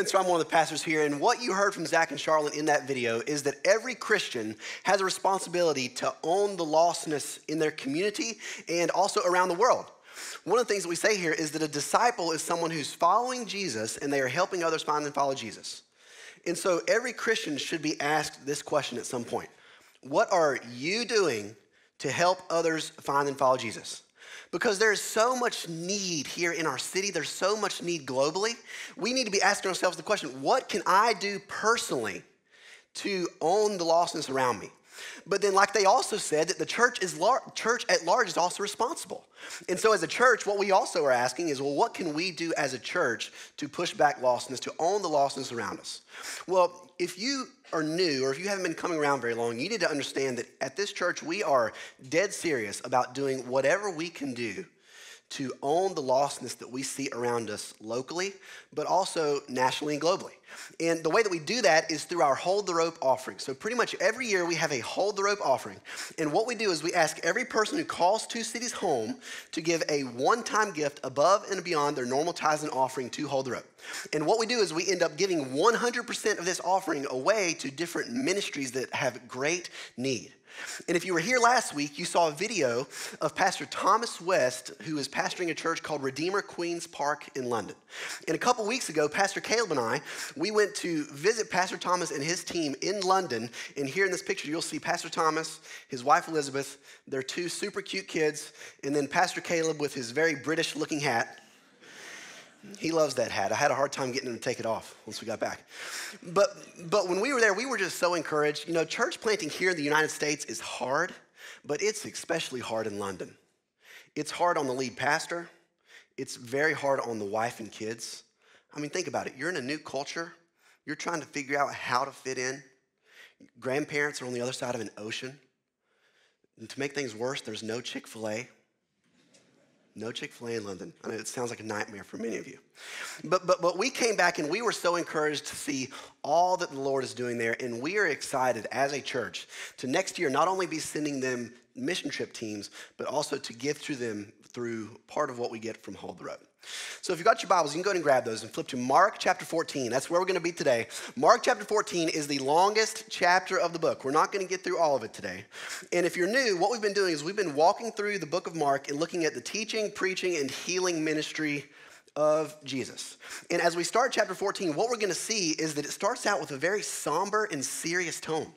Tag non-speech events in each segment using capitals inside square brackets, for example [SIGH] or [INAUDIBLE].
Spencer. I'm one of the pastors here. And what you heard from Zach and Charlotte in that video is that every Christian has a responsibility to own the lostness in their community and also around the world. One of the things that we say here is that a disciple is someone who's following Jesus and they are helping others find and follow Jesus. And so every Christian should be asked this question at some point What are you doing to help others find and follow Jesus? Because there's so much need here in our city, there's so much need globally. We need to be asking ourselves the question what can I do personally to own the lostness around me? But then, like they also said, that the church is lar- church at large is also responsible. And so, as a church, what we also are asking is, well, what can we do as a church to push back lostness, to own the lostness around us? Well, if you are new or if you haven't been coming around very long, you need to understand that at this church we are dead serious about doing whatever we can do to own the lostness that we see around us locally, but also nationally and globally. And the way that we do that is through our Hold the Rope offering. So, pretty much every year we have a Hold the Rope offering. And what we do is we ask every person who calls Two Cities home to give a one time gift above and beyond their normal tithes and offering to Hold the Rope. And what we do is we end up giving 100% of this offering away to different ministries that have great need. And if you were here last week, you saw a video of Pastor Thomas West, who is pastoring a church called Redeemer Queen's Park in London. And a couple weeks ago, Pastor Caleb and I, we went to visit Pastor Thomas and his team in London. And here in this picture, you'll see Pastor Thomas, his wife Elizabeth, their two super cute kids, and then Pastor Caleb with his very British looking hat. He loves that hat. I had a hard time getting him to take it off once we got back. But, but when we were there, we were just so encouraged. You know, church planting here in the United States is hard, but it's especially hard in London. It's hard on the lead pastor, it's very hard on the wife and kids. I mean, think about it. You're in a new culture, you're trying to figure out how to fit in. Grandparents are on the other side of an ocean. And to make things worse, there's no Chick fil A no Chick fil A in London. I know it sounds like a nightmare for many of you. But, but, but we came back and we were so encouraged to see all that the Lord is doing there. And we are excited as a church to next year not only be sending them mission trip teams, but also to give to them through part of what we get from Hold the Rope. So if you've got your Bibles, you can go and grab those and flip to Mark chapter 14. That's where we're going to be today. Mark chapter 14 is the longest chapter of the book. We're not going to get through all of it today. And if you're new, what we've been doing is we've been walking through the book of Mark and looking at the teaching, preaching, and healing ministry of Jesus. And as we start chapter 14, what we're going to see is that it starts out with a very somber and serious tone.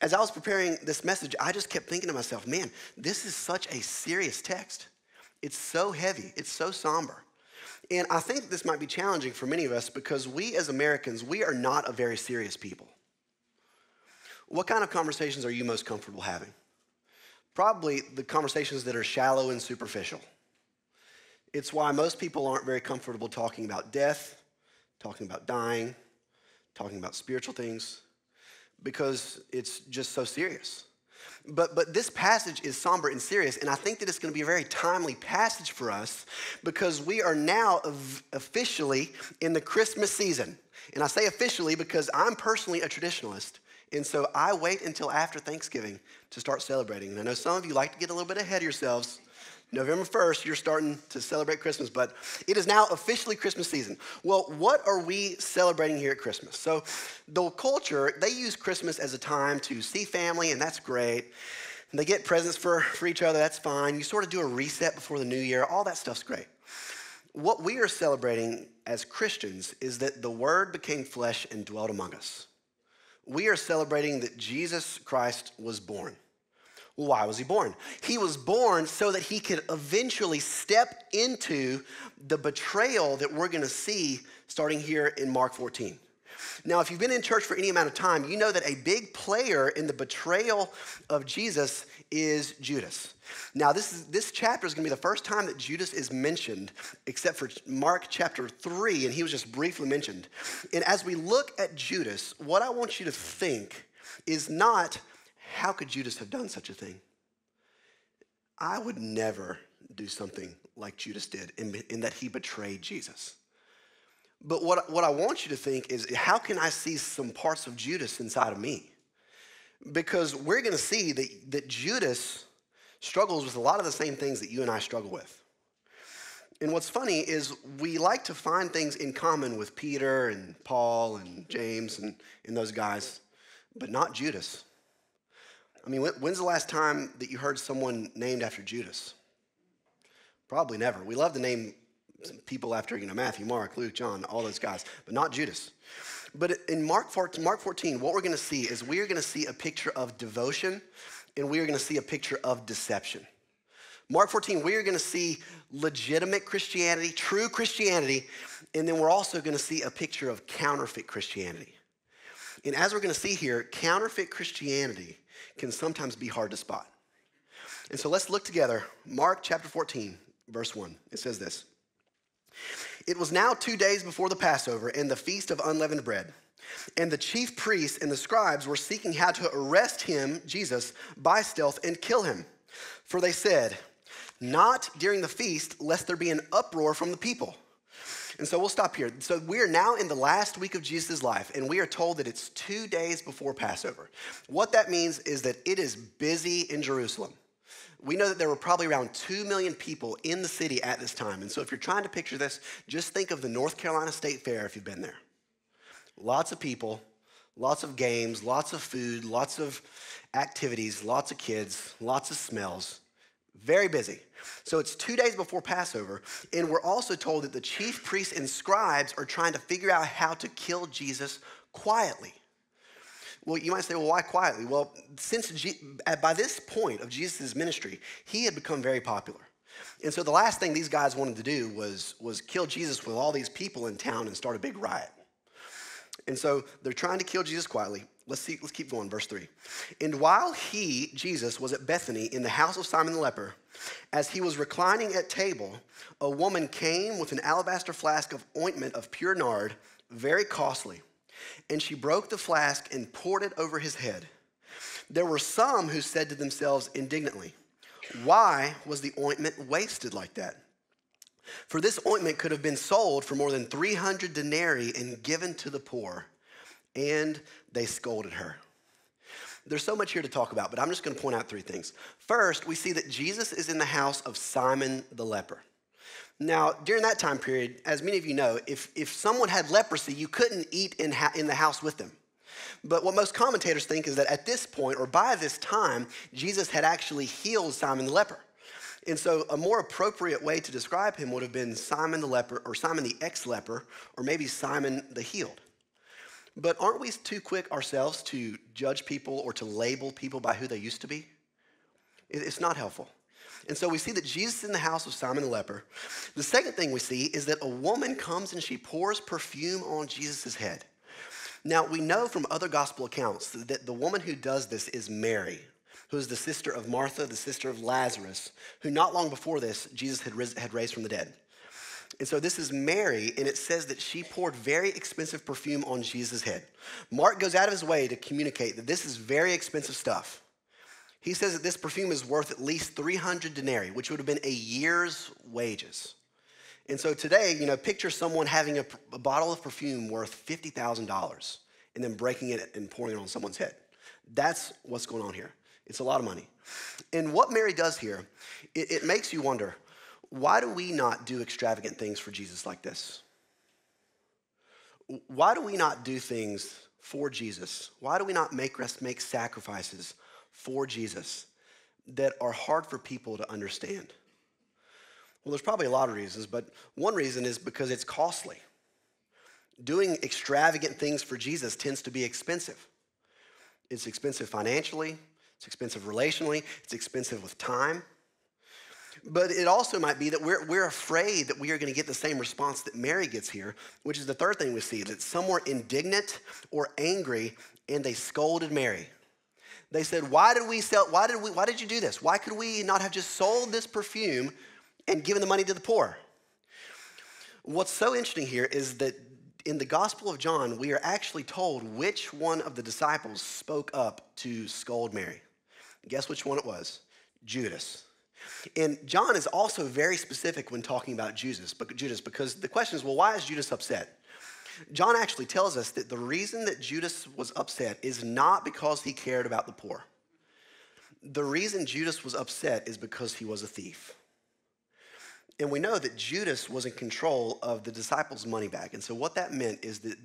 As I was preparing this message, I just kept thinking to myself, man, this is such a serious text. It's so heavy, it's so somber. And I think this might be challenging for many of us because we as Americans, we are not a very serious people. What kind of conversations are you most comfortable having? Probably the conversations that are shallow and superficial. It's why most people aren't very comfortable talking about death, talking about dying, talking about spiritual things, because it's just so serious. But, but this passage is somber and serious, and I think that it's going to be a very timely passage for us because we are now officially in the Christmas season. And I say officially because I'm personally a traditionalist. And so I wait until after Thanksgiving to start celebrating. And I know some of you like to get a little bit ahead of yourselves. November 1st, you're starting to celebrate Christmas, but it is now officially Christmas season. Well, what are we celebrating here at Christmas? So, the culture, they use Christmas as a time to see family, and that's great. And they get presents for, for each other, that's fine. You sort of do a reset before the new year, all that stuff's great. What we are celebrating as Christians is that the Word became flesh and dwelt among us. We are celebrating that Jesus Christ was born. Why was he born? He was born so that he could eventually step into the betrayal that we're going to see starting here in Mark 14. Now, if you've been in church for any amount of time, you know that a big player in the betrayal of Jesus is Judas. Now, this, is, this chapter is going to be the first time that Judas is mentioned, except for Mark chapter 3, and he was just briefly mentioned. And as we look at Judas, what I want you to think is not how could Judas have done such a thing? I would never do something like Judas did in, in that he betrayed Jesus. But what, what I want you to think is how can I see some parts of Judas inside of me? Because we're going to see that, that Judas struggles with a lot of the same things that you and I struggle with. And what's funny is we like to find things in common with Peter and Paul and James and, and those guys, but not Judas. I mean, when's the last time that you heard someone named after Judas? Probably never. We love to name people after, you know, Matthew, Mark, Luke, John, all those guys, but not Judas. But in Mark 14, Mark 14 what we're going to see is we are going to see a picture of devotion and we are going to see a picture of deception. Mark 14, we are going to see legitimate Christianity, true Christianity, and then we're also going to see a picture of counterfeit Christianity. And as we're going to see here, counterfeit Christianity can sometimes be hard to spot. And so let's look together. Mark chapter 14, verse 1. It says this It was now two days before the Passover and the feast of unleavened bread. And the chief priests and the scribes were seeking how to arrest him, Jesus, by stealth and kill him. For they said, Not during the feast, lest there be an uproar from the people. And so we'll stop here. So we are now in the last week of Jesus' life, and we are told that it's two days before Passover. What that means is that it is busy in Jerusalem. We know that there were probably around 2 million people in the city at this time. And so if you're trying to picture this, just think of the North Carolina State Fair if you've been there. Lots of people, lots of games, lots of food, lots of activities, lots of kids, lots of smells. Very busy. So it's two days before Passover, and we're also told that the chief priests and scribes are trying to figure out how to kill Jesus quietly. Well, you might say, well, why quietly? Well, since G- by this point of Jesus' ministry, he had become very popular. And so the last thing these guys wanted to do was, was kill Jesus with all these people in town and start a big riot. And so they're trying to kill Jesus quietly. Let's see, let's keep going, verse 3. And while he, Jesus, was at Bethany in the house of Simon the leper, as he was reclining at table, a woman came with an alabaster flask of ointment of pure nard, very costly, and she broke the flask and poured it over his head. There were some who said to themselves indignantly, Why was the ointment wasted like that? For this ointment could have been sold for more than 300 denarii and given to the poor and they scolded her. There's so much here to talk about, but I'm just going to point out three things. First, we see that Jesus is in the house of Simon the leper. Now, during that time period, as many of you know, if, if someone had leprosy, you couldn't eat in, ha- in the house with them. But what most commentators think is that at this point, or by this time, Jesus had actually healed Simon the leper. And so, a more appropriate way to describe him would have been Simon the leper, or Simon the ex leper, or maybe Simon the healed. But aren't we too quick ourselves to judge people or to label people by who they used to be? It's not helpful. And so we see that Jesus is in the house of Simon the leper. The second thing we see is that a woman comes and she pours perfume on Jesus' head. Now, we know from other gospel accounts that the woman who does this is Mary, who is the sister of Martha, the sister of Lazarus, who not long before this, Jesus had, had raised from the dead. And so this is Mary, and it says that she poured very expensive perfume on Jesus' head. Mark goes out of his way to communicate that this is very expensive stuff. He says that this perfume is worth at least 300 denarii, which would have been a year's wages. And so today, you know, picture someone having a, a bottle of perfume worth $50,000 and then breaking it and pouring it on someone's head. That's what's going on here. It's a lot of money. And what Mary does here, it, it makes you wonder why do we not do extravagant things for Jesus like this? Why do we not do things for Jesus? Why do we not make, make sacrifices for Jesus that are hard for people to understand? Well, there's probably a lot of reasons, but one reason is because it's costly. Doing extravagant things for Jesus tends to be expensive. It's expensive financially, it's expensive relationally, it's expensive with time. But it also might be that we're, we're afraid that we are going to get the same response that Mary gets here, which is the third thing we see that some were indignant or angry and they scolded Mary. They said, Why did we sell, why did we, why did you do this? Why could we not have just sold this perfume and given the money to the poor? What's so interesting here is that in the Gospel of John, we are actually told which one of the disciples spoke up to scold Mary. Guess which one it was? Judas. And John is also very specific when talking about Judas, Judas because the question is, well, why is Judas upset? John actually tells us that the reason that Judas was upset is not because he cared about the poor. The reason Judas was upset is because he was a thief. And we know that Judas was in control of the disciples' money bag. And so, what that meant is that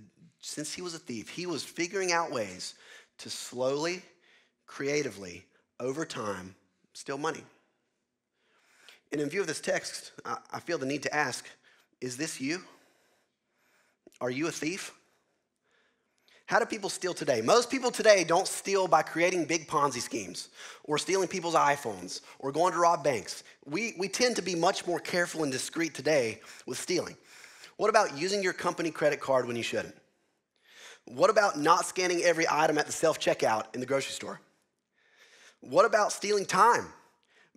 since he was a thief, he was figuring out ways to slowly, creatively, over time, steal money. And in view of this text, I feel the need to ask is this you? Are you a thief? How do people steal today? Most people today don't steal by creating big Ponzi schemes or stealing people's iPhones or going to rob banks. We, we tend to be much more careful and discreet today with stealing. What about using your company credit card when you shouldn't? What about not scanning every item at the self checkout in the grocery store? What about stealing time?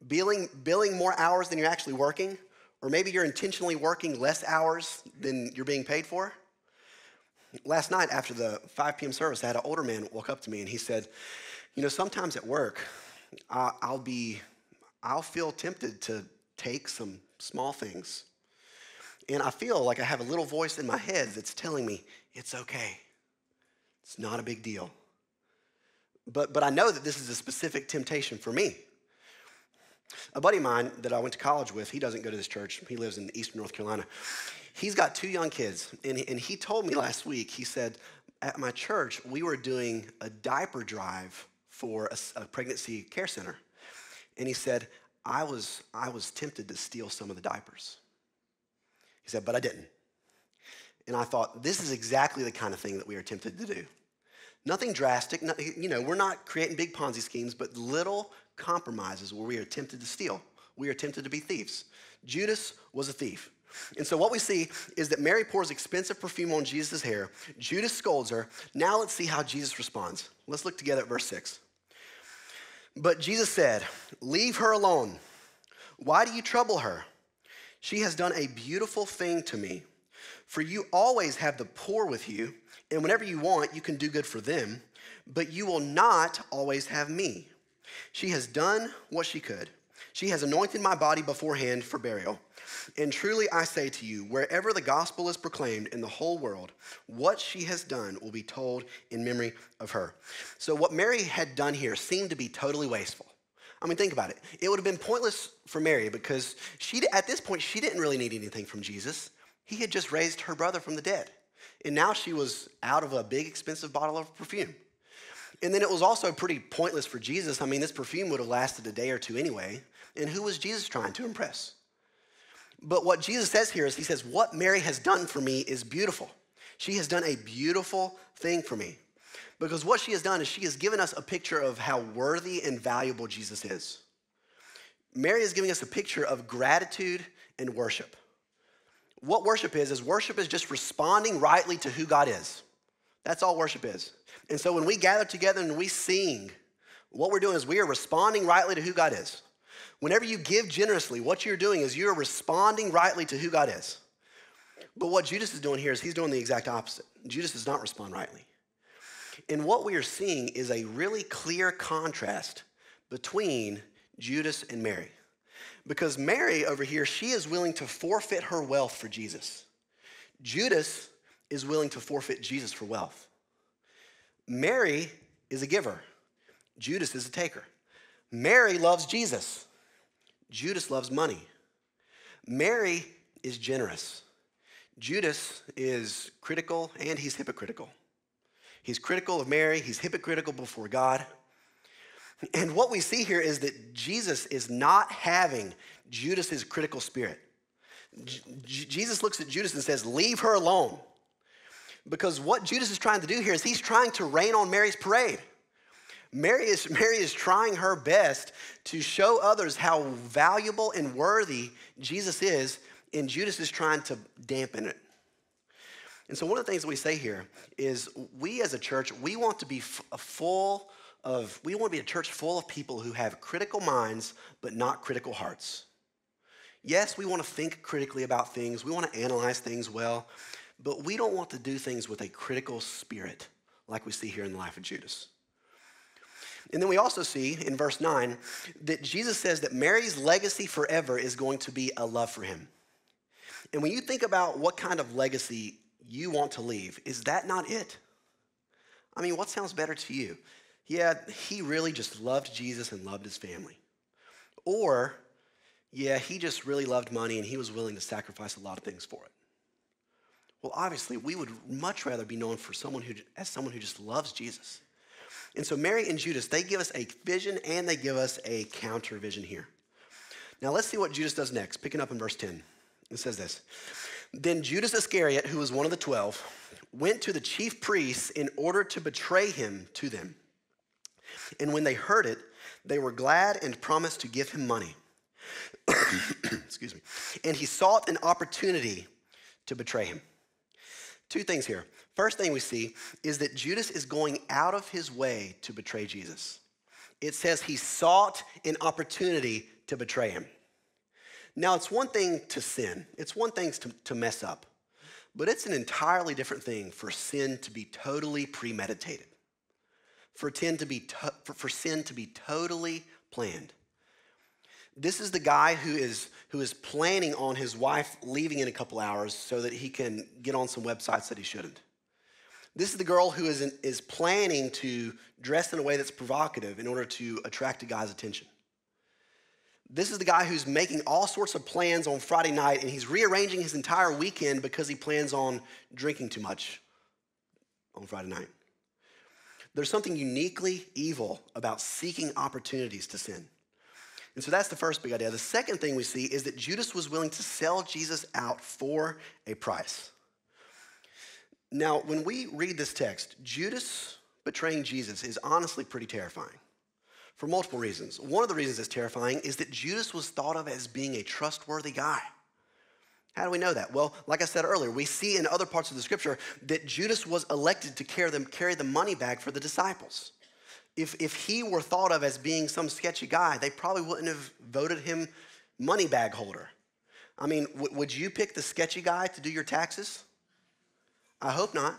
Billing, billing more hours than you're actually working? Or maybe you're intentionally working less hours than you're being paid for? Last night after the 5 p.m. service, I had an older man walk up to me and he said, You know, sometimes at work, I'll be, I'll feel tempted to take some small things. And I feel like I have a little voice in my head that's telling me, It's okay. It's not a big deal. But, but I know that this is a specific temptation for me. A buddy of mine that I went to college with, he doesn't go to this church. He lives in eastern North Carolina. He's got two young kids, and, and he told me last week, he said, at my church, we were doing a diaper drive for a, a pregnancy care center. And he said, I was, I was tempted to steal some of the diapers. He said, but I didn't. And I thought, this is exactly the kind of thing that we are tempted to do. Nothing drastic, not, you know, we're not creating big Ponzi schemes, but little compromises where we are tempted to steal. We are tempted to be thieves. Judas was a thief. And so what we see is that Mary pours expensive perfume on Jesus' hair. Judas scolds her. Now let's see how Jesus responds. Let's look together at verse 6. But Jesus said, Leave her alone. Why do you trouble her? She has done a beautiful thing to me. For you always have the poor with you, and whenever you want, you can do good for them, but you will not always have me. She has done what she could. She has anointed my body beforehand for burial. And truly I say to you, wherever the gospel is proclaimed in the whole world, what she has done will be told in memory of her. So, what Mary had done here seemed to be totally wasteful. I mean, think about it. It would have been pointless for Mary because she, at this point, she didn't really need anything from Jesus. He had just raised her brother from the dead. And now she was out of a big, expensive bottle of perfume. And then it was also pretty pointless for Jesus. I mean, this perfume would have lasted a day or two anyway. And who was Jesus trying to impress? But what Jesus says here is, He says, What Mary has done for me is beautiful. She has done a beautiful thing for me. Because what she has done is she has given us a picture of how worthy and valuable Jesus is. Mary is giving us a picture of gratitude and worship. What worship is, is worship is just responding rightly to who God is. That's all worship is. And so when we gather together and we sing, what we're doing is we are responding rightly to who God is. Whenever you give generously, what you're doing is you're responding rightly to who God is. But what Judas is doing here is he's doing the exact opposite. Judas does not respond rightly. And what we are seeing is a really clear contrast between Judas and Mary. Because Mary over here, she is willing to forfeit her wealth for Jesus. Judas is willing to forfeit Jesus for wealth. Mary is a giver, Judas is a taker. Mary loves Jesus. Judas loves money. Mary is generous. Judas is critical and he's hypocritical. He's critical of Mary, he's hypocritical before God. And what we see here is that Jesus is not having Judas's critical spirit. J- Jesus looks at Judas and says, Leave her alone. Because what Judas is trying to do here is he's trying to rain on Mary's parade. Mary is, [LAUGHS] Mary is trying her best to show others how valuable and worthy Jesus is, and Judas is trying to dampen it. And so, one of the things that we say here is we as a church, we want to be full of, we want to be a church full of people who have critical minds, but not critical hearts. Yes, we want to think critically about things, we want to analyze things well, but we don't want to do things with a critical spirit like we see here in the life of Judas. And then we also see in verse 9 that Jesus says that Mary's legacy forever is going to be a love for him. And when you think about what kind of legacy you want to leave, is that not it? I mean, what sounds better to you? Yeah, he really just loved Jesus and loved his family. Or Yeah, he just really loved money and he was willing to sacrifice a lot of things for it. Well, obviously, we would much rather be known for someone who, as someone who just loves Jesus. And so Mary and Judas, they give us a vision and they give us a counter vision here. Now let's see what Judas does next. Picking up in verse 10. It says this Then Judas Iscariot, who was one of the twelve, went to the chief priests in order to betray him to them. And when they heard it, they were glad and promised to give him money. [COUGHS] Excuse me. And he sought an opportunity to betray him. Two things here. First thing we see is that Judas is going out of his way to betray Jesus. It says he sought an opportunity to betray him. Now, it's one thing to sin, it's one thing to, to mess up, but it's an entirely different thing for sin to be totally premeditated, for, to be to, for, for sin to be totally planned. This is the guy who is, who is planning on his wife leaving in a couple hours so that he can get on some websites that he shouldn't. This is the girl who is, in, is planning to dress in a way that's provocative in order to attract a guy's attention. This is the guy who's making all sorts of plans on Friday night and he's rearranging his entire weekend because he plans on drinking too much on Friday night. There's something uniquely evil about seeking opportunities to sin. And so that's the first big idea. The second thing we see is that Judas was willing to sell Jesus out for a price. Now, when we read this text, Judas betraying Jesus is honestly pretty terrifying for multiple reasons. One of the reasons it's terrifying is that Judas was thought of as being a trustworthy guy. How do we know that? Well, like I said earlier, we see in other parts of the scripture that Judas was elected to carry, the money bag for the disciples. If, if he were thought of as being some sketchy guy, they probably wouldn't have voted him money bag holder. I mean, w- would you pick the sketchy guy to do your taxes? I hope not.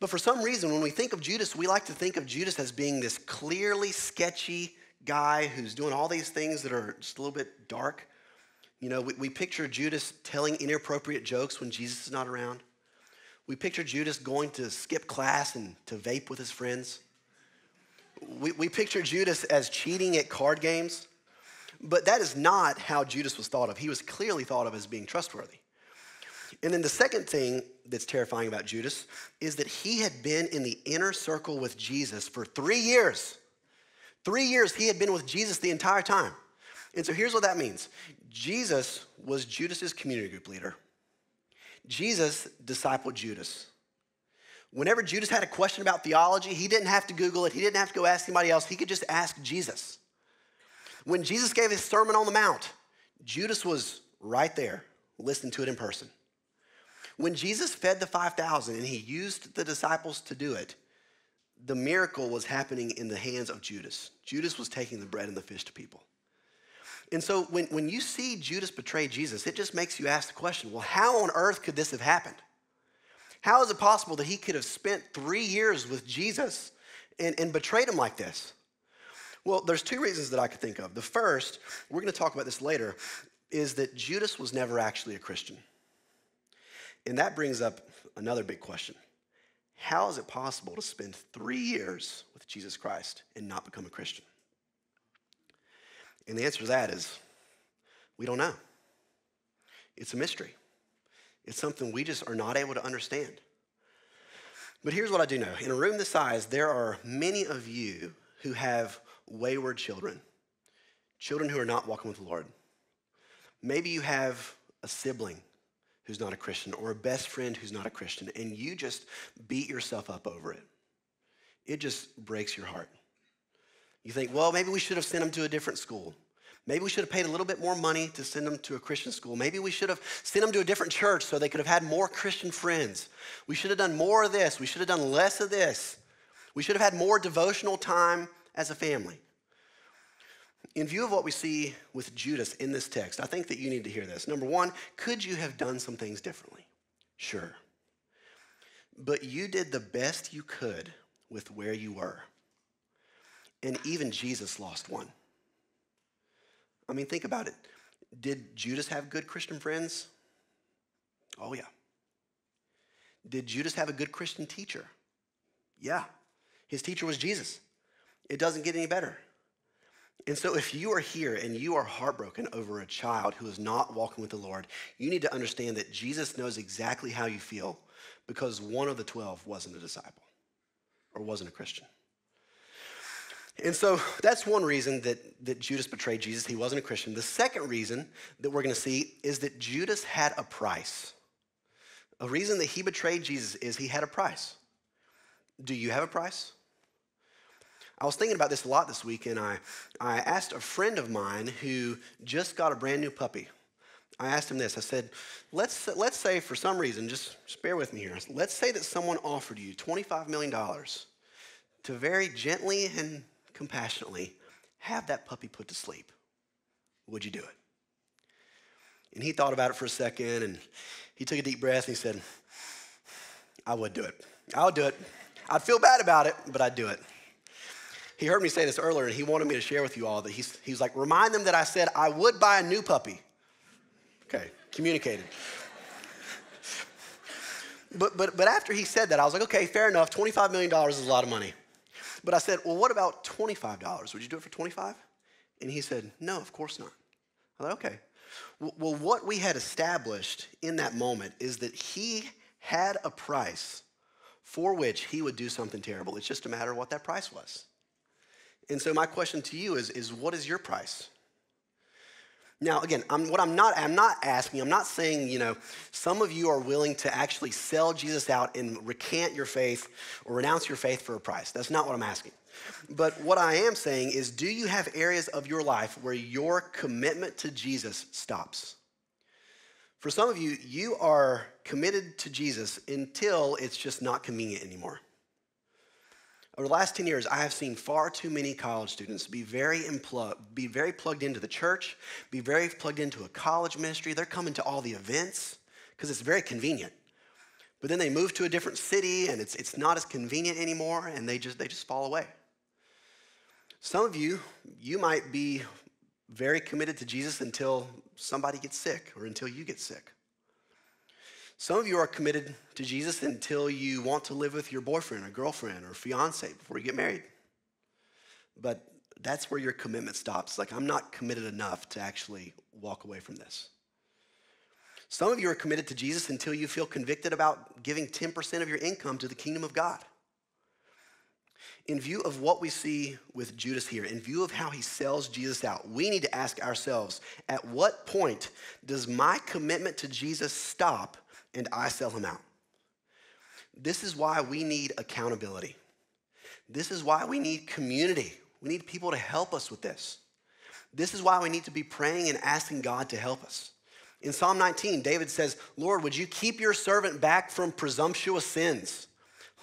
But for some reason, when we think of Judas, we like to think of Judas as being this clearly sketchy guy who's doing all these things that are just a little bit dark. You know, we, we picture Judas telling inappropriate jokes when Jesus is not around. We picture Judas going to skip class and to vape with his friends. We, we picture Judas as cheating at card games. But that is not how Judas was thought of. He was clearly thought of as being trustworthy. And then the second thing that's terrifying about Judas is that he had been in the inner circle with Jesus for three years. Three years he had been with Jesus the entire time. And so here's what that means Jesus was Judas's community group leader. Jesus discipled Judas. Whenever Judas had a question about theology, he didn't have to Google it, he didn't have to go ask anybody else, he could just ask Jesus. When Jesus gave his Sermon on the Mount, Judas was right there, listening to it in person. When Jesus fed the 5,000 and he used the disciples to do it, the miracle was happening in the hands of Judas. Judas was taking the bread and the fish to people. And so when, when you see Judas betray Jesus, it just makes you ask the question well, how on earth could this have happened? How is it possible that he could have spent three years with Jesus and, and betrayed him like this? Well, there's two reasons that I could think of. The first, we're going to talk about this later, is that Judas was never actually a Christian. And that brings up another big question How is it possible to spend three years with Jesus Christ and not become a Christian? And the answer to that is we don't know. It's a mystery. It's something we just are not able to understand. But here's what I do know in a room this size, there are many of you who have wayward children, children who are not walking with the Lord. Maybe you have a sibling who's not a Christian or a best friend who's not a Christian, and you just beat yourself up over it. It just breaks your heart. You think, well, maybe we should have sent them to a different school. Maybe we should have paid a little bit more money to send them to a Christian school. Maybe we should have sent them to a different church so they could have had more Christian friends. We should have done more of this. We should have done less of this. We should have had more devotional time as a family. In view of what we see with Judas in this text, I think that you need to hear this. Number one, could you have done some things differently? Sure. But you did the best you could with where you were. And even Jesus lost one. I mean, think about it. Did Judas have good Christian friends? Oh, yeah. Did Judas have a good Christian teacher? Yeah. His teacher was Jesus. It doesn't get any better. And so, if you are here and you are heartbroken over a child who is not walking with the Lord, you need to understand that Jesus knows exactly how you feel because one of the 12 wasn't a disciple or wasn't a Christian. And so that's one reason that, that Judas betrayed Jesus. He wasn't a Christian. The second reason that we're going to see is that Judas had a price. A reason that he betrayed Jesus is he had a price. Do you have a price? I was thinking about this a lot this week, and I, I asked a friend of mine who just got a brand new puppy. I asked him this. I said, let's, let's say for some reason, just, just bear with me here. Let's say that someone offered you $25 million to very gently and compassionately have that puppy put to sleep. Would you do it? And he thought about it for a second and he took a deep breath and he said, I would do it. I would do it. I'd feel bad about it, but I'd do it. He heard me say this earlier and he wanted me to share with you all that he's, he's like, remind them that I said I would buy a new puppy. Okay, communicated. but, but, but after he said that, I was like, okay, fair enough. $25 million is a lot of money. But I said, well, what about $25? Would you do it for 25? And he said, no, of course not. I thought, okay. Well, what we had established in that moment is that he had a price for which he would do something terrible. It's just a matter of what that price was. And so my question to you is, is what is your price? Now, again, I'm, what I'm not, I'm not asking, I'm not saying, you know, some of you are willing to actually sell Jesus out and recant your faith or renounce your faith for a price. That's not what I'm asking. But what I am saying is, do you have areas of your life where your commitment to Jesus stops? For some of you, you are committed to Jesus until it's just not convenient anymore. Over the last 10 years, I have seen far too many college students be very, be very plugged into the church, be very plugged into a college ministry. They're coming to all the events because it's very convenient. But then they move to a different city and it's, it's not as convenient anymore and they just, they just fall away. Some of you, you might be very committed to Jesus until somebody gets sick or until you get sick. Some of you are committed to Jesus until you want to live with your boyfriend or girlfriend or fiance before you get married. But that's where your commitment stops. Like, I'm not committed enough to actually walk away from this. Some of you are committed to Jesus until you feel convicted about giving 10% of your income to the kingdom of God. In view of what we see with Judas here, in view of how he sells Jesus out, we need to ask ourselves at what point does my commitment to Jesus stop and I sell him out. This is why we need accountability. This is why we need community. We need people to help us with this. This is why we need to be praying and asking God to help us. In Psalm 19, David says, Lord, would you keep your servant back from presumptuous sins?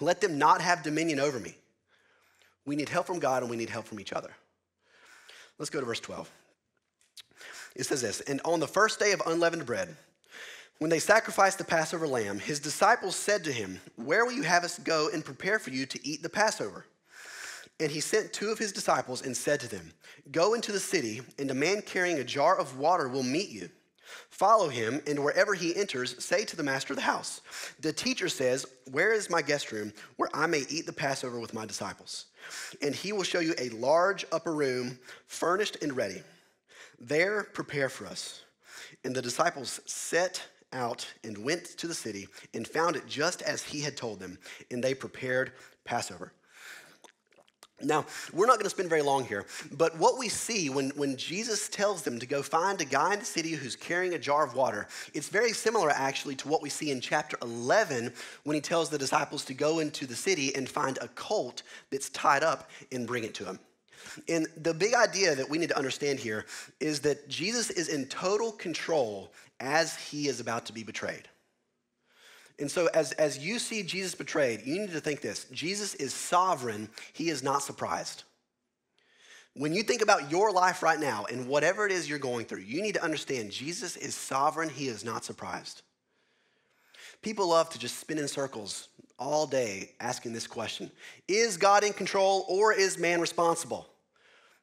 Let them not have dominion over me. We need help from God and we need help from each other. Let's go to verse 12. It says this And on the first day of unleavened bread, when they sacrificed the Passover lamb, his disciples said to him, Where will you have us go and prepare for you to eat the Passover? And he sent two of his disciples and said to them, Go into the city, and a man carrying a jar of water will meet you. Follow him, and wherever he enters, say to the master of the house, The teacher says, Where is my guest room where I may eat the Passover with my disciples? And he will show you a large upper room, furnished and ready. There, prepare for us. And the disciples set out and went to the city and found it just as he had told them, and they prepared Passover. Now, we're not going to spend very long here, but what we see when, when Jesus tells them to go find a guy in the city who's carrying a jar of water, it's very similar actually to what we see in chapter 11 when he tells the disciples to go into the city and find a colt that's tied up and bring it to him. And the big idea that we need to understand here is that Jesus is in total control as he is about to be betrayed. And so, as, as you see Jesus betrayed, you need to think this Jesus is sovereign, he is not surprised. When you think about your life right now and whatever it is you're going through, you need to understand Jesus is sovereign, he is not surprised. People love to just spin in circles all day asking this question Is God in control or is man responsible?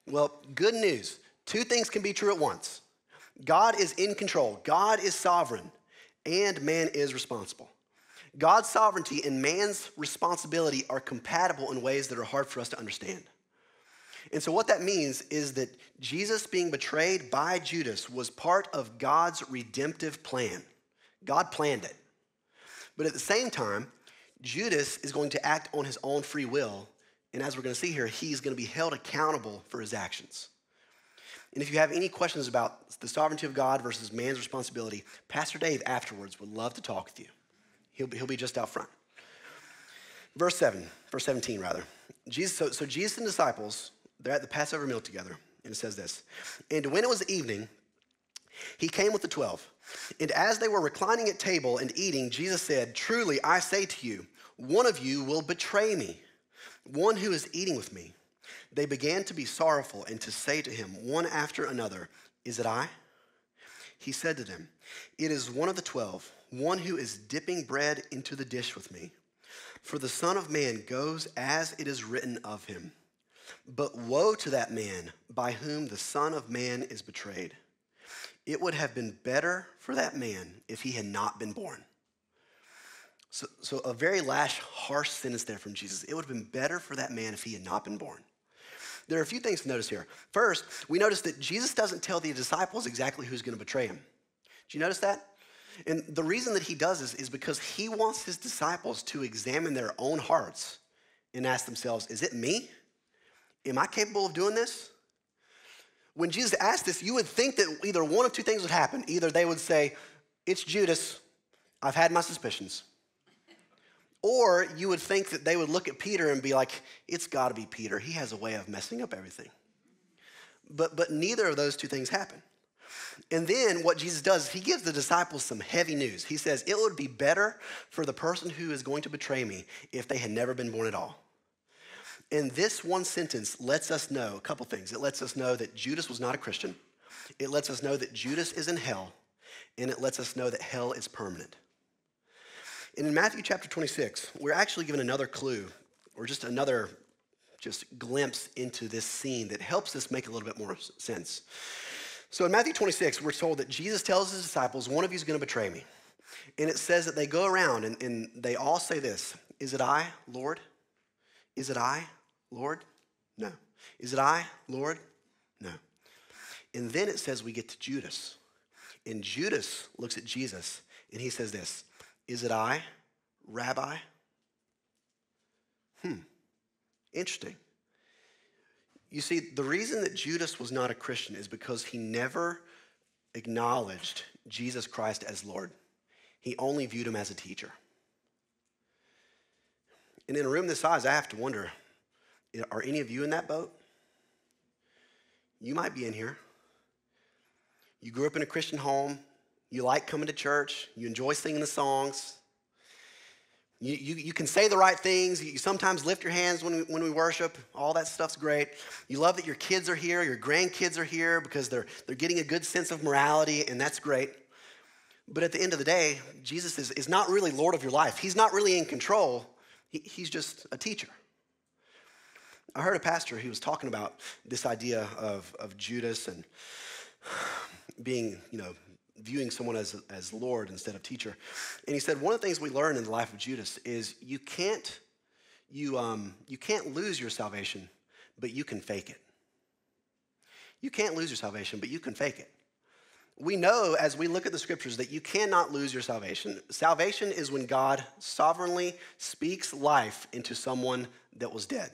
Well, good news. Two things can be true at once God is in control, God is sovereign, and man is responsible. God's sovereignty and man's responsibility are compatible in ways that are hard for us to understand. And so, what that means is that Jesus being betrayed by Judas was part of God's redemptive plan. God planned it. But at the same time, Judas is going to act on his own free will. And as we're going to see here, he's going to be held accountable for his actions. And if you have any questions about the sovereignty of God versus man's responsibility, Pastor Dave afterwards would love to talk with you. He'll be, he'll be just out front. Verse 7, verse 17 rather. Jesus, so, so Jesus and disciples, they're at the Passover meal together, and it says this. And when it was evening, he came with the twelve. And as they were reclining at table and eating, Jesus said, Truly I say to you, one of you will betray me, one who is eating with me. They began to be sorrowful and to say to him, one after another, Is it I? He said to them, It is one of the twelve, one who is dipping bread into the dish with me. For the Son of Man goes as it is written of him. But woe to that man by whom the Son of Man is betrayed. It would have been better for that man if he had not been born. So, so a very lash, harsh sentence there from Jesus. It would have been better for that man if he had not been born. There are a few things to notice here. First, we notice that Jesus doesn't tell the disciples exactly who's going to betray him. Do you notice that? And the reason that he does this is because he wants his disciples to examine their own hearts and ask themselves, is it me? Am I capable of doing this? When Jesus asked this, you would think that either one of two things would happen. Either they would say, It's Judas, I've had my suspicions. Or you would think that they would look at Peter and be like, It's got to be Peter. He has a way of messing up everything. But, but neither of those two things happen. And then what Jesus does is he gives the disciples some heavy news. He says, It would be better for the person who is going to betray me if they had never been born at all. And this one sentence lets us know a couple things. It lets us know that Judas was not a Christian, it lets us know that Judas is in hell, and it lets us know that hell is permanent. And in Matthew chapter 26, we're actually given another clue, or just another just glimpse into this scene that helps us make a little bit more sense. So in Matthew 26, we're told that Jesus tells his disciples, one of you is going to betray me. And it says that they go around and, and they all say this Is it I, Lord? Is it I, Lord? No. Is it I, Lord? No. And then it says we get to Judas. And Judas looks at Jesus and he says this Is it I, Rabbi? Hmm. Interesting. You see, the reason that Judas was not a Christian is because he never acknowledged Jesus Christ as Lord. He only viewed him as a teacher. And in a room this size, I have to wonder are any of you in that boat? You might be in here. You grew up in a Christian home. You like coming to church. You enjoy singing the songs. You, you, you can say the right things. You sometimes lift your hands when we, when we worship. All that stuff's great. You love that your kids are here, your grandkids are here because they're, they're getting a good sense of morality, and that's great. But at the end of the day, Jesus is, is not really Lord of your life. He's not really in control. He, he's just a teacher. I heard a pastor who was talking about this idea of, of Judas and being, you know, viewing someone as, as Lord instead of teacher. And he said one of the things we learn in the life of Judas is you can't, you, um, you can't lose your salvation, but you can fake it. You can't lose your salvation, but you can fake it. We know as we look at the scriptures that you cannot lose your salvation. Salvation is when God sovereignly speaks life into someone that was dead.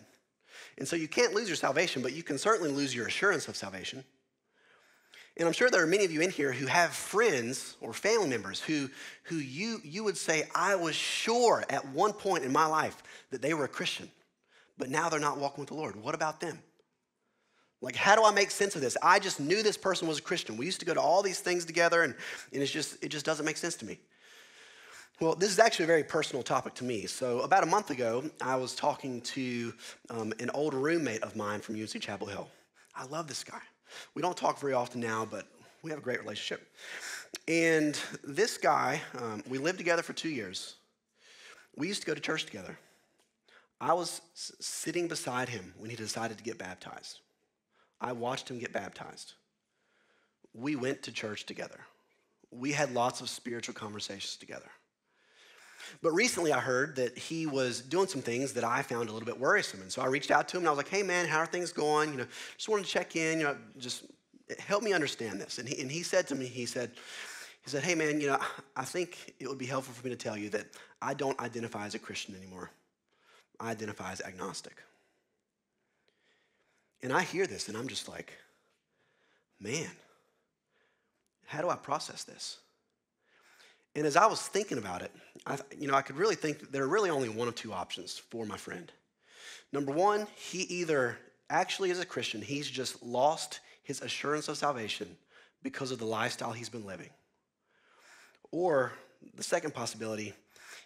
And so you can't lose your salvation, but you can certainly lose your assurance of salvation. And I'm sure there are many of you in here who have friends or family members who, who you, you would say, I was sure at one point in my life that they were a Christian, but now they're not walking with the Lord. What about them? Like, how do I make sense of this? I just knew this person was a Christian. We used to go to all these things together, and, and it's just, it just doesn't make sense to me. Well, this is actually a very personal topic to me. So, about a month ago, I was talking to um, an old roommate of mine from UNC Chapel Hill. I love this guy. We don't talk very often now, but we have a great relationship. And this guy, um, we lived together for two years. We used to go to church together. I was sitting beside him when he decided to get baptized. I watched him get baptized. We went to church together. We had lots of spiritual conversations together. But recently I heard that he was doing some things that I found a little bit worrisome. And so I reached out to him and I was like, hey man, how are things going? You know, just wanted to check in, you know, just help me understand this. And he, and he said to me, he said, he said, hey man, you know, I think it would be helpful for me to tell you that I don't identify as a Christian anymore. I identify as agnostic. And I hear this and I'm just like, man, how do I process this? And as I was thinking about it, I, you know, I could really think there are really only one of two options for my friend. Number one, he either actually is a Christian, he's just lost his assurance of salvation because of the lifestyle he's been living. Or the second possibility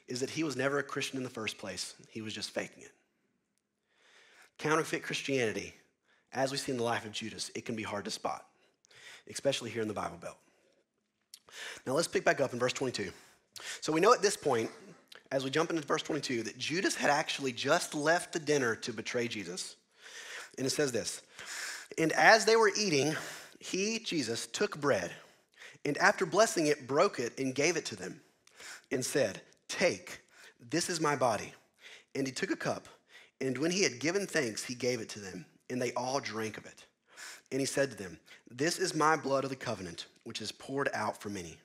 is that he was never a Christian in the first place, he was just faking it. Counterfeit Christianity, as we see in the life of Judas, it can be hard to spot, especially here in the Bible Belt. Now let's pick back up in verse 22. So we know at this point, as we jump into verse 22, that Judas had actually just left the dinner to betray Jesus. And it says this And as they were eating, he, Jesus, took bread, and after blessing it, broke it and gave it to them, and said, Take, this is my body. And he took a cup, and when he had given thanks, he gave it to them, and they all drank of it. And he said to them, This is my blood of the covenant, which is poured out for many.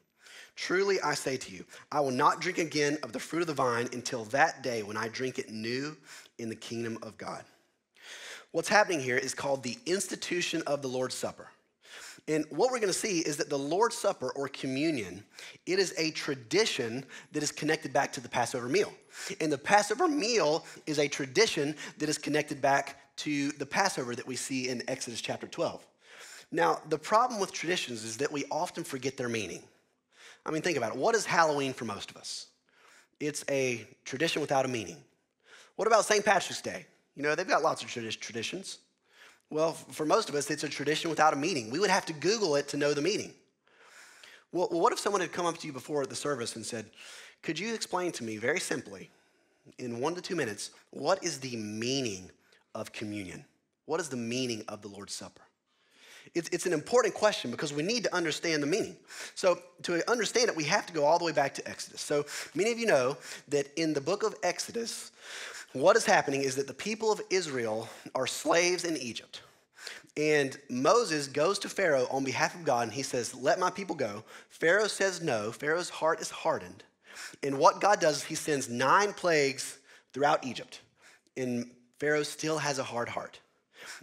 Truly I say to you, I will not drink again of the fruit of the vine until that day when I drink it new in the kingdom of God. What's happening here is called the institution of the Lord's Supper. And what we're going to see is that the Lord's Supper or communion, it is a tradition that is connected back to the Passover meal. And the Passover meal is a tradition that is connected back to the Passover that we see in Exodus chapter 12. Now, the problem with traditions is that we often forget their meaning. I mean, think about it. What is Halloween for most of us? It's a tradition without a meaning. What about St. Patrick's Day? You know, they've got lots of traditions. Well, for most of us, it's a tradition without a meaning. We would have to Google it to know the meaning. Well, what if someone had come up to you before the service and said, Could you explain to me very simply, in one to two minutes, what is the meaning of communion? What is the meaning of the Lord's Supper? It's, it's an important question because we need to understand the meaning. So, to understand it, we have to go all the way back to Exodus. So, many of you know that in the book of Exodus, what is happening is that the people of Israel are slaves in Egypt. And Moses goes to Pharaoh on behalf of God and he says, Let my people go. Pharaoh says no. Pharaoh's heart is hardened. And what God does is he sends nine plagues throughout Egypt. And Pharaoh still has a hard heart.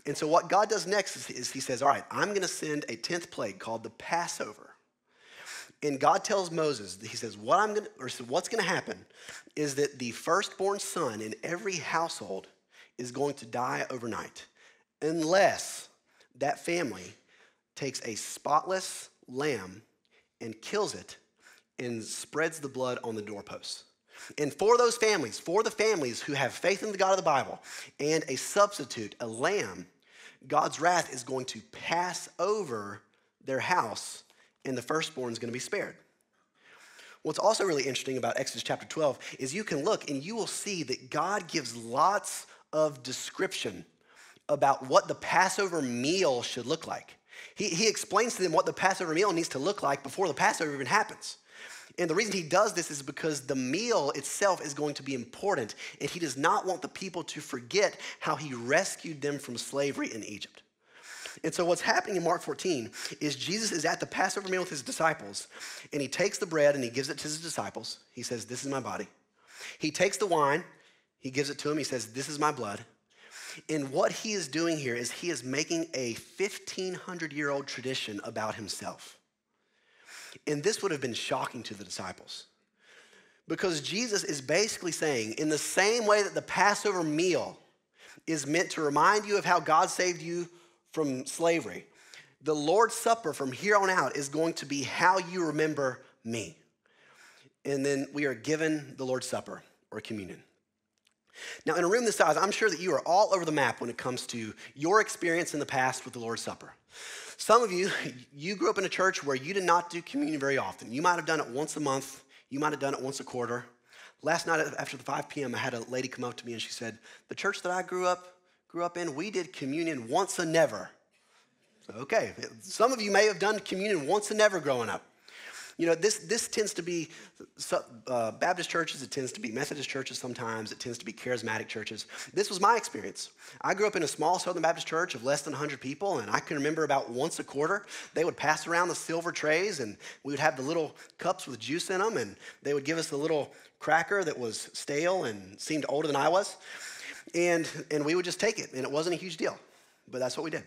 And so, what God does next is, he says, All right, I'm going to send a 10th plague called the Passover. And God tells Moses, He says, What I'm going to, or what's going to happen is that the firstborn son in every household is going to die overnight unless that family takes a spotless lamb and kills it and spreads the blood on the doorposts. And for those families, for the families who have faith in the God of the Bible and a substitute, a lamb, God's wrath is going to pass over their house and the firstborn is going to be spared. What's also really interesting about Exodus chapter 12 is you can look and you will see that God gives lots of description about what the Passover meal should look like. He, he explains to them what the Passover meal needs to look like before the Passover even happens. And the reason he does this is because the meal itself is going to be important, and he does not want the people to forget how he rescued them from slavery in Egypt. And so, what's happening in Mark 14 is Jesus is at the Passover meal with his disciples, and he takes the bread and he gives it to his disciples. He says, This is my body. He takes the wine, he gives it to him. He says, This is my blood. And what he is doing here is he is making a 1500 year old tradition about himself. And this would have been shocking to the disciples. Because Jesus is basically saying, in the same way that the Passover meal is meant to remind you of how God saved you from slavery, the Lord's Supper from here on out is going to be how you remember me. And then we are given the Lord's Supper or communion. Now, in a room this size, I'm sure that you are all over the map when it comes to your experience in the past with the Lord's Supper. Some of you, [LAUGHS] you grew up in a church where you did not do communion very often. You might have done it once a month, you might have done it once a quarter. Last night after the 5 p.m., I had a lady come up to me and she said, The church that I grew up, grew up in, we did communion once a never. So, okay, some of you may have done communion once a never growing up. You know, this, this tends to be uh, Baptist churches, it tends to be Methodist churches sometimes, it tends to be charismatic churches. This was my experience. I grew up in a small Southern Baptist church of less than 100 people, and I can remember about once a quarter, they would pass around the silver trays, and we would have the little cups with juice in them, and they would give us a little cracker that was stale and seemed older than I was. And, and we would just take it, and it wasn't a huge deal, but that's what we did.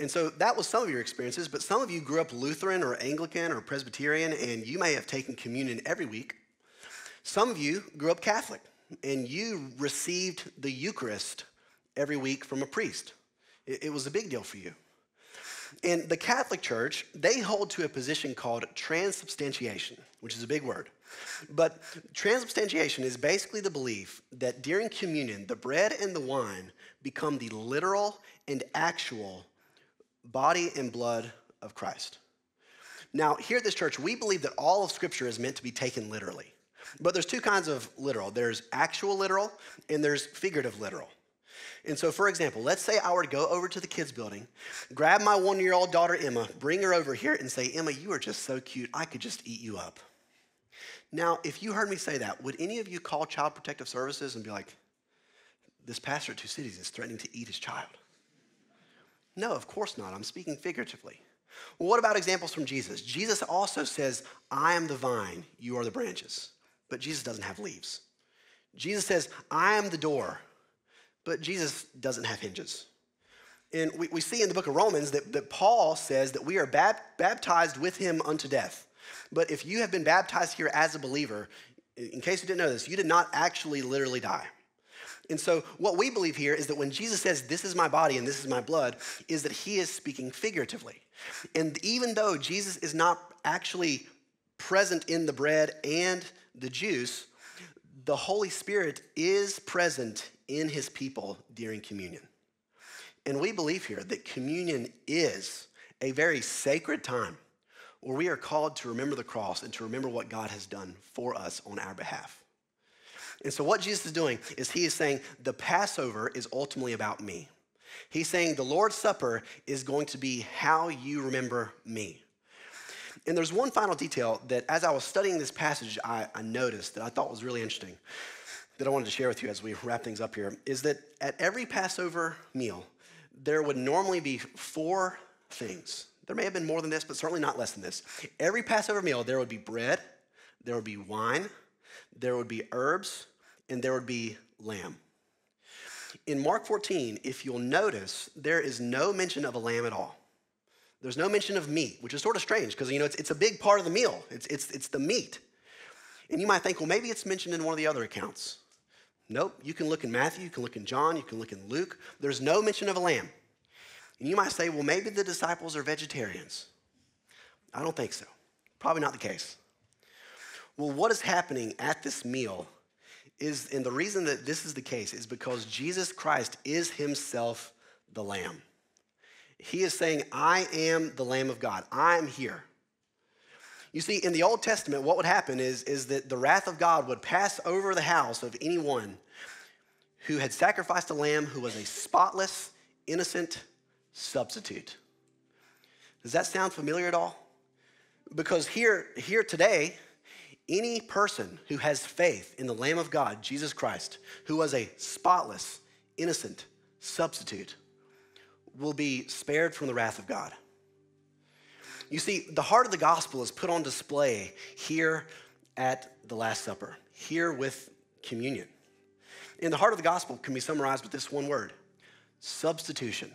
And so that was some of your experiences, but some of you grew up Lutheran or Anglican or Presbyterian, and you may have taken communion every week. Some of you grew up Catholic, and you received the Eucharist every week from a priest. It, it was a big deal for you. In the Catholic Church, they hold to a position called transubstantiation, which is a big word. But transubstantiation is basically the belief that during communion, the bread and the wine become the literal and actual body and blood of Christ. Now, here at this church, we believe that all of Scripture is meant to be taken literally. But there's two kinds of literal there's actual literal, and there's figurative literal. And so, for example, let's say I were to go over to the kids' building, grab my one year old daughter Emma, bring her over here, and say, Emma, you are just so cute, I could just eat you up. Now, if you heard me say that, would any of you call Child Protective Services and be like, this pastor at Two Cities is threatening to eat his child? No, of course not. I'm speaking figuratively. Well, what about examples from Jesus? Jesus also says, I am the vine, you are the branches. But Jesus doesn't have leaves. Jesus says, I am the door, but Jesus doesn't have hinges. And we, we see in the book of Romans that, that Paul says that we are bab- baptized with him unto death. But if you have been baptized here as a believer, in case you didn't know this, you did not actually literally die. And so, what we believe here is that when Jesus says, This is my body and this is my blood, is that he is speaking figuratively. And even though Jesus is not actually present in the bread and the juice, the Holy Spirit is present in his people during communion. And we believe here that communion is a very sacred time where we are called to remember the cross and to remember what God has done for us on our behalf. And so, what Jesus is doing is he is saying the Passover is ultimately about me. He's saying the Lord's Supper is going to be how you remember me. And there's one final detail that, as I was studying this passage, I, I, noticed that I thought was really interesting that I wanted to share with you as we wrap things up here is that at every Passover meal, there would normally be four things. There may have been more than this, but certainly not less than this. Every Passover meal, there would be bread, there would be wine, there would be herbs, and there would be lamb. In Mark 14, if you'll notice, there is no mention of a lamb at all. There's no mention of meat, which is sort of strange because you know it's, it's a big part of the meal. It's, it's, it's the meat. And you might think, well, maybe it's mentioned in one of the other accounts. Nope. You can look in Matthew, you can look in John, you can look in Luke. There's no mention of a lamb. And you might say, well, maybe the disciples are vegetarians. I don't think so. Probably not the case. Well, what is happening at this meal is, and the reason that this is the case is because Jesus Christ is himself the Lamb. He is saying, I am the Lamb of God. I'm here. You see, in the Old Testament, what would happen is, is that the wrath of God would pass over the house of anyone who had sacrificed a lamb who was a spotless, innocent substitute. Does that sound familiar at all? Because here, here today, any person who has faith in the Lamb of God, Jesus Christ, who was a spotless, innocent substitute, will be spared from the wrath of God. You see, the heart of the gospel is put on display here at the Last Supper, here with communion. And the heart of the gospel can be summarized with this one word substitution.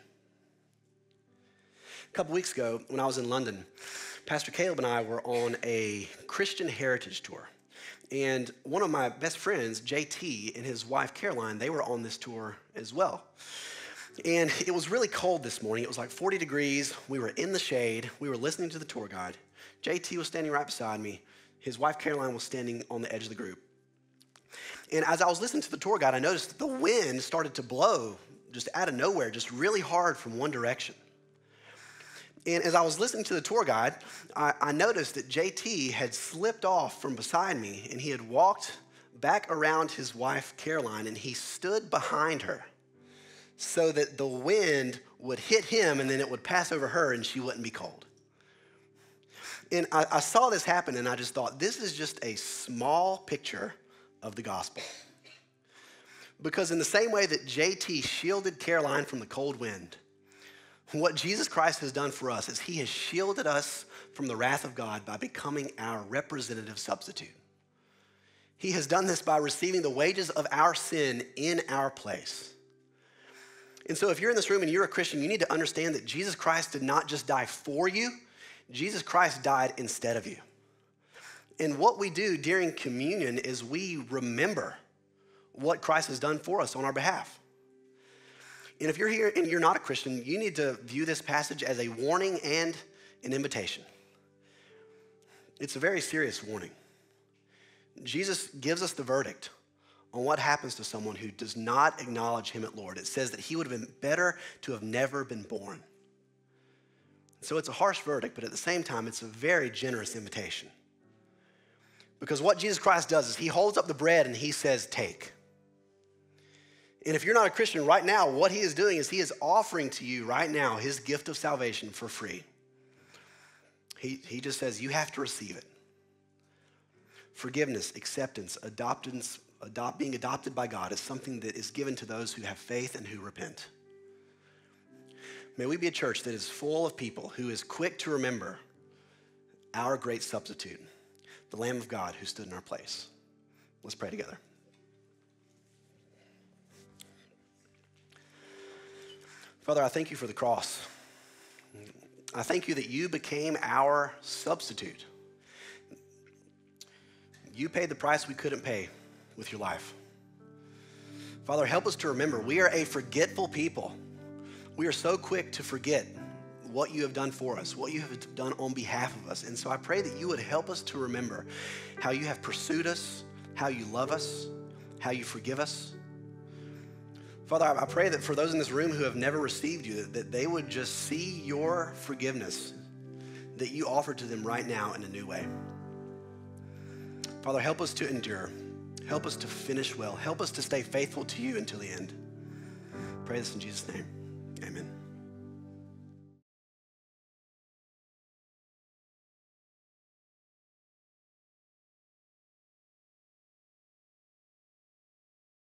A couple weeks ago, when I was in London, Pastor Caleb and I were on a Christian heritage tour. And one of my best friends, JT, and his wife Caroline, they were on this tour as well. And it was really cold this morning. It was like 40 degrees. We were in the shade. We were listening to the tour guide. JT was standing right beside me. His wife Caroline was standing on the edge of the group. And as I was listening to the tour guide, I noticed the wind started to blow just out of nowhere, just really hard from one direction. And as I was listening to the tour guide, I, I, noticed that JT had slipped off from beside me and he had walked back around his wife, Caroline, and he stood behind her so that the wind would hit him and then it would pass over her and she wouldn't be cold. And I, I saw this happen, and I just thought, this is just a small picture of the gospel. Because, in the same way that JT shielded Caroline from the cold wind, what Jesus Christ has done for us is he has shielded us from the wrath of God by becoming our representative substitute. He has done this by receiving the wages of our sin in our place. And so, if you're in this room and you're a Christian, you need to understand that Jesus Christ did not just die for you, Jesus Christ died instead of you. And what we do during communion is we remember what Christ has done for us on our behalf. And if you're here and you're not a Christian, you need to view this passage as a warning and an invitation. It's a very serious warning. Jesus gives us the verdict on what happens to someone who does not acknowledge him at Lord. It says that he would have been better to have never been born. So it's a harsh verdict, but at the same time, it's a very generous invitation. Because what Jesus Christ does is he holds up the bread and he says, Take. And if you're not a Christian right now, what he is doing is he is offering to you right now his gift of salvation for free. He, he just says, You have to receive it. Forgiveness, acceptance, adoptance, adopt, being adopted by God is something that is given to those who have faith and who repent. May we be a church that is full of people who is quick to remember our great substitute, the Lamb of God who stood in our place. Let's pray together. Father, I thank you for the cross. I thank you that you became our substitute. You paid the price we couldn't pay with your life. Father, help us to remember we are a forgetful people. We are so quick to forget what you have done for us, what you have done on behalf of us. And so I pray that you would help us to remember how you have pursued us, how you love us, how you forgive us. Father, I pray that for those in this room who have never received you, that they would just see your forgiveness that you offer to them right now in a new way. Father, help us to endure. Help us to finish well. Help us to stay faithful to you until the end. pray this in Jesus' name. Amen.